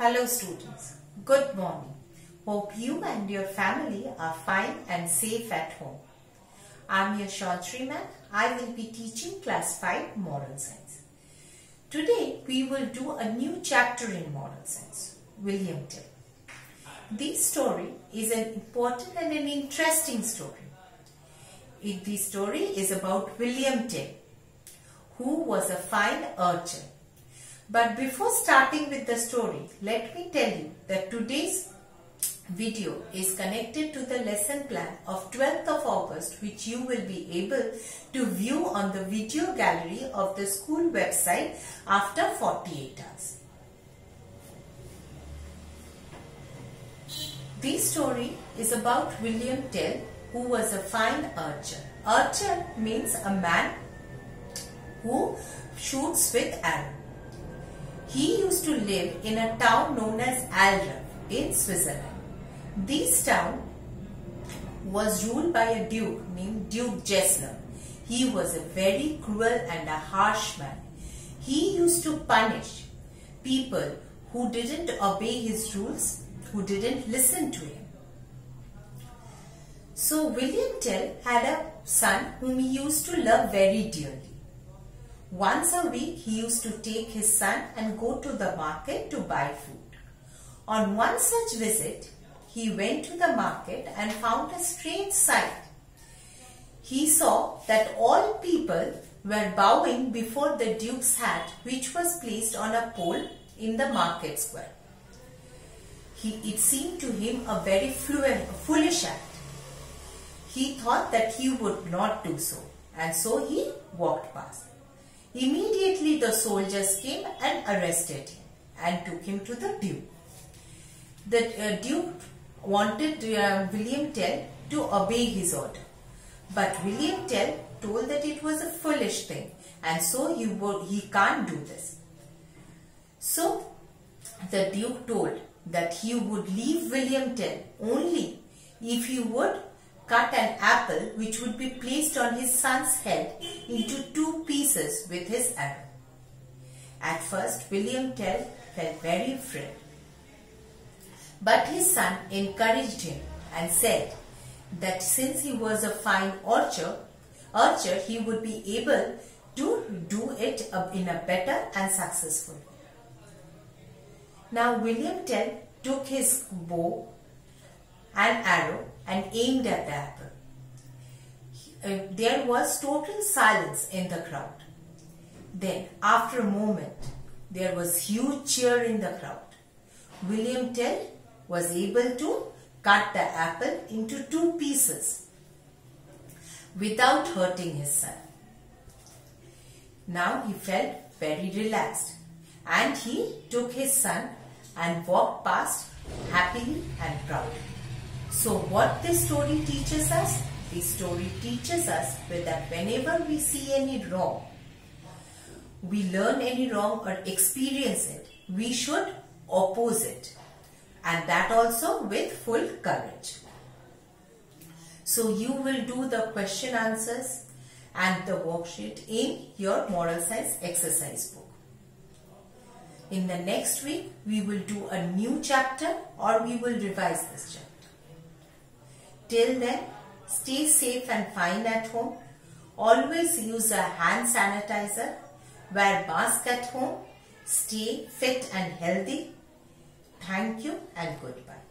Hello students, good morning. Hope you and your family are fine and safe at home. I'm your man. I will be teaching class 5 moral science. Today we will do a new chapter in moral science, William Tell. This story is an important and an interesting story. It, the story is about William Tell, who was a fine archer but before starting with the story, let me tell you that today's video is connected to the lesson plan of 12th of August which you will be able to view on the video gallery of the school website after 48 hours. This story is about William Tell who was a fine archer. Archer means a man who shoots with arrow. He used to live in a town known as Alref in Switzerland. This town was ruled by a duke named Duke Gessler. He was a very cruel and a harsh man. He used to punish people who didn't obey his rules, who didn't listen to him. So William Tell had a son whom he used to love very dearly. Once a week he used to take his son and go to the market to buy food. On one such visit, he went to the market and found a strange sight. He saw that all people were bowing before the duke's hat which was placed on a pole in the market square. He, it seemed to him a very foolish act. He thought that he would not do so and so he walked past. Immediately the soldiers came and arrested him and took him to the duke. The uh, duke wanted uh, William Tell to obey his order. But William Tell told that it was a foolish thing and so he, he can't do this. So the duke told that he would leave William Tell only if he would cut an apple which would be placed on his son's head into two pieces with his arrow. At first, William Tell felt very afraid. But his son encouraged him and said that since he was a fine archer, archer he would be able to do it in a better and successful way. Now William Tell took his bow and arrow and aimed at the apple. Uh, there was total silence in the crowd. Then, after a moment, there was huge cheer in the crowd. William Tell was able to cut the apple into two pieces without hurting his son. Now he felt very relaxed and he took his son and walked past happily and proudly. So what this story teaches us? This story teaches us that whenever we see any wrong, we learn any wrong or experience it, we should oppose it. And that also with full courage. So you will do the question answers and the worksheet in your moral science exercise book. In the next week, we will do a new chapter or we will revise this chapter. Till then, stay safe and fine at home. Always use a hand sanitizer. Wear mask at home. Stay fit and healthy. Thank you and goodbye.